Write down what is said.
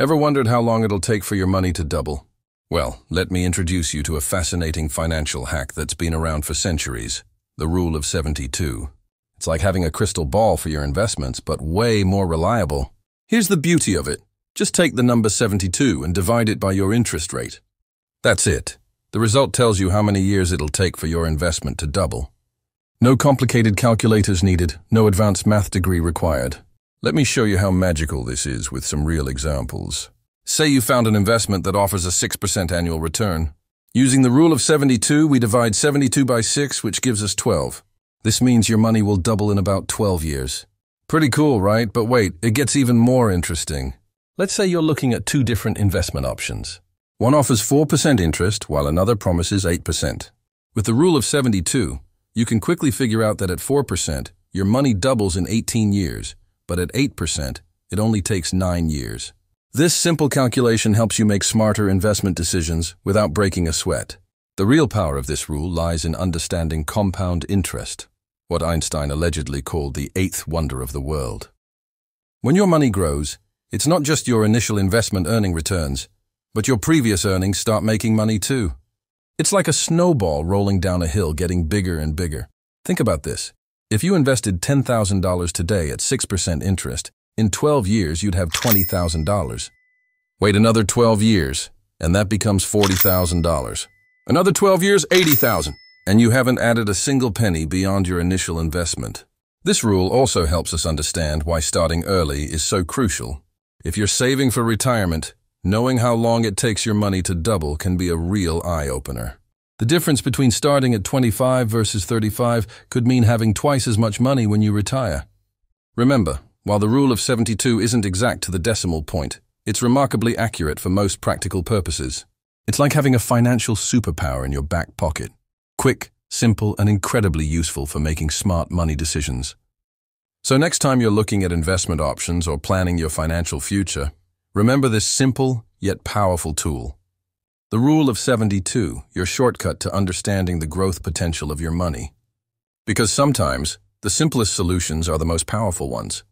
Ever wondered how long it'll take for your money to double? Well, let me introduce you to a fascinating financial hack that's been around for centuries, the Rule of 72. It's like having a crystal ball for your investments, but way more reliable. Here's the beauty of it. Just take the number 72 and divide it by your interest rate. That's it. The result tells you how many years it'll take for your investment to double. No complicated calculators needed, no advanced math degree required. Let me show you how magical this is with some real examples. Say you found an investment that offers a 6% annual return. Using the rule of 72, we divide 72 by 6, which gives us 12. This means your money will double in about 12 years. Pretty cool, right? But wait, it gets even more interesting. Let's say you're looking at two different investment options. One offers 4% interest, while another promises 8%. With the rule of 72, you can quickly figure out that at 4%, your money doubles in 18 years, but at 8%, it only takes 9 years. This simple calculation helps you make smarter investment decisions without breaking a sweat. The real power of this rule lies in understanding compound interest, what Einstein allegedly called the eighth wonder of the world. When your money grows, it's not just your initial investment earning returns, but your previous earnings start making money too. It's like a snowball rolling down a hill getting bigger and bigger. Think about this. If you invested $10,000 today at 6% interest, in 12 years you'd have $20,000. Wait another 12 years, and that becomes $40,000. Another 12 years, $80,000, and you haven't added a single penny beyond your initial investment. This rule also helps us understand why starting early is so crucial. If you're saving for retirement, Knowing how long it takes your money to double can be a real eye-opener. The difference between starting at 25 versus 35 could mean having twice as much money when you retire. Remember, while the rule of 72 isn't exact to the decimal point, it's remarkably accurate for most practical purposes. It's like having a financial superpower in your back pocket. Quick, simple, and incredibly useful for making smart money decisions. So next time you're looking at investment options or planning your financial future, Remember this simple yet powerful tool. The Rule of 72, your shortcut to understanding the growth potential of your money. Because sometimes, the simplest solutions are the most powerful ones.